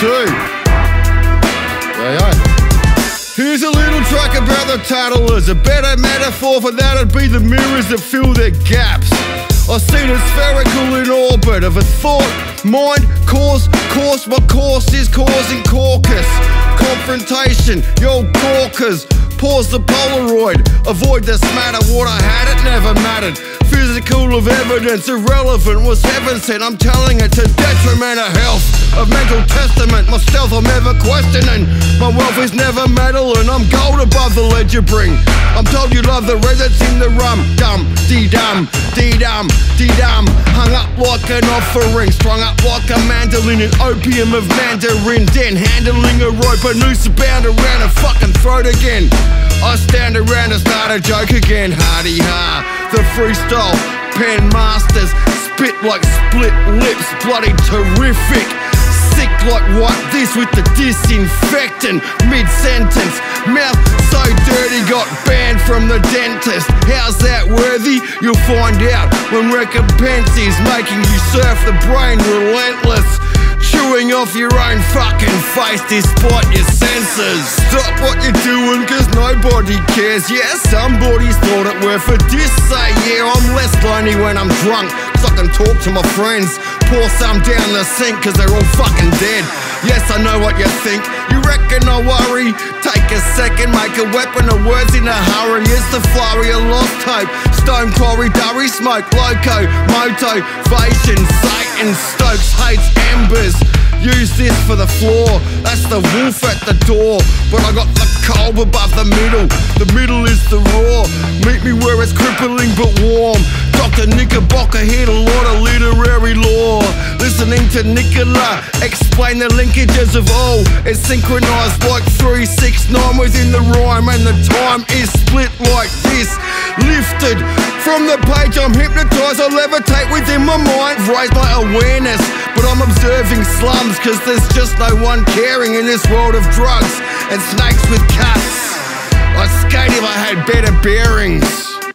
too. Here's a little track about the tattlers. A better metaphor for that'd be the mirrors that fill their gaps. I've seen the spherical in orbit of a thought, mind, cause, course. My course is causing caucus, confrontation. Yo, caucus. Pause the Polaroid, avoid the smatter. What I had, it never mattered. Physical of evidence, irrelevant. Was heaven sent? I'm telling it to detriment of health. Of mental testament, my stealth I'm ever questioning. My wealth is never metal, and I'm gold above the lead you bring. I'm told you love the red that's in the rum. Dum, dee dum, dee dum, dee dum. Hung up like an offering, strung up like a mandolin, an opium of Mandarin. Then handling a rope, a noose bound around a fucking throat again. I stand around and start a joke again, hardy ha. The freestyle pen masters spit like split lips, bloody terrific. Sick like what this with the disinfectant mid sentence. Mouth so dirty, got banned from the dentist. How's that worthy? You'll find out when recompense is making you surf the brain relentless. Chewing off your own fucking face despite your senses. Stop what you're doing, cause nobody cares. Yeah, somebody's thought it worth a diss. Say, yeah, I'm less lonely when I'm drunk, cause I can talk to my friends. Pour some down the sink, cause they're all fucking dead. Yes, I know what you think. You reckon I worry? Take a second, make a weapon of words in a hurry. It's the flurry of lost hope. Stone quarry, durry, smoke, loco, moto, motivation, Satan stokes, hates embers. Use this for the floor. That's the wolf at the door. But I got the cold above the middle. The middle is the raw. Meet me where it's crippling but warm. Dr. Knickerbocker here to lot of literary law. Listening to Nikola explain the linkages of all. It's synchronized like 369 within the rhyme, and the time is split like this. Lifted from the page, I'm hypnotized. I levitate within my mind, raise my awareness. I'm observing slums, cause there's just no one caring in this world of drugs and snakes with cats. I'd skate if I had better bearings.